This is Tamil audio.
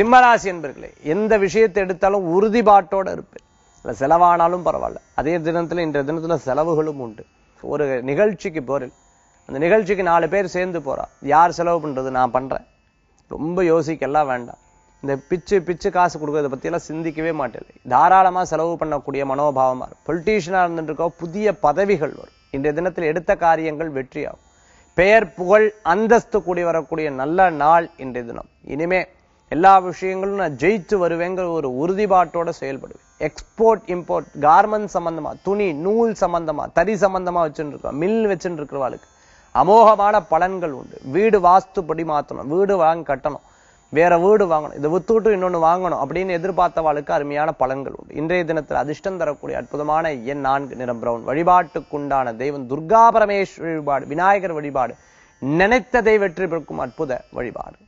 சிம்மராசி என்பர்களே எந்த விஷயத்தை எடுத்தாலும் உறுதிப்பாட்டோட இருப்பேன். இல்லை செலவானாலும் பரவாயில்ல. அதே தினத்துல இன்றைய தினத்துல செலவுகளும் உண்டு. ஒரு நிகழ்ச்சிக்கு போறேன். அந்த நிகழ்ச்சிக்கு நாலு பேர் சேர்ந்து போறா. யார் செலவு பண்றது? நான் பண்றேன். ரொம்ப யோசிக்கலாம் வேண்டாம். இந்த பிச்சு பிச்சு காசு கொடுக்கறத பத்தி எல்லாம் சிந்திக்கவே மாட்டேன். தாராளமா செலவு பண்ணக்கூடிய மனோபாவமா இருக்கும். பொலிட்டீஷியனா இருந்துட்டு புதிய பதவிகள் வரும். இன்றைய தினத்தில் எடுத்த காரியங்கள் வெற்றியாகும். பெயர் புகழ் அந்தஸ்து கூடி வரக்கூடிய நல்ல நாள் இன்றைய தினம். இனிமே எல்லா விஷயங்களும் நான் ஜெயிச்சு வருவேங்கிற ஒரு உறுதிப்பாட்டோட செயல்படுவேன். எக்ஸ்போர்ட் இம்போர்ட் கார்மெண்ட் சம்பந்தமா துணி நூல் சம்பந்தமா தறி சம்பந்தமா வச்சுட்டு இருக்கோம் மில் வச்சுட்டு இருக்கிறவாளுக்கு அமோகமான பலன்கள் உண்டு. வீடு வாஸ்துப்படி மாத்தணும். வீடு வாங்கி கட்டணும். வேற வீடு வாங்கணும். இதை வித்துவிட்டு இன்னொன்னு வாங்கணும் அப்படின்னு எதிர்பார்த்தவாளுக்கு அருமையான பலன்கள் உண்டு. இன்றைய தினத்தில் அதிர்ஷ்டம் தரக்கூடிய அற்புதமான எண் நான்கு நிறம் பிரவுன் வழிபாட்டுக்குண்டான தெய்வம் துர்கா பரமேஸ்வரி வழிபாடு விநாயகர் வழிபாடு நினைத்ததை வெற்றி பெறுக்கும் அற்புத வழிபாடு.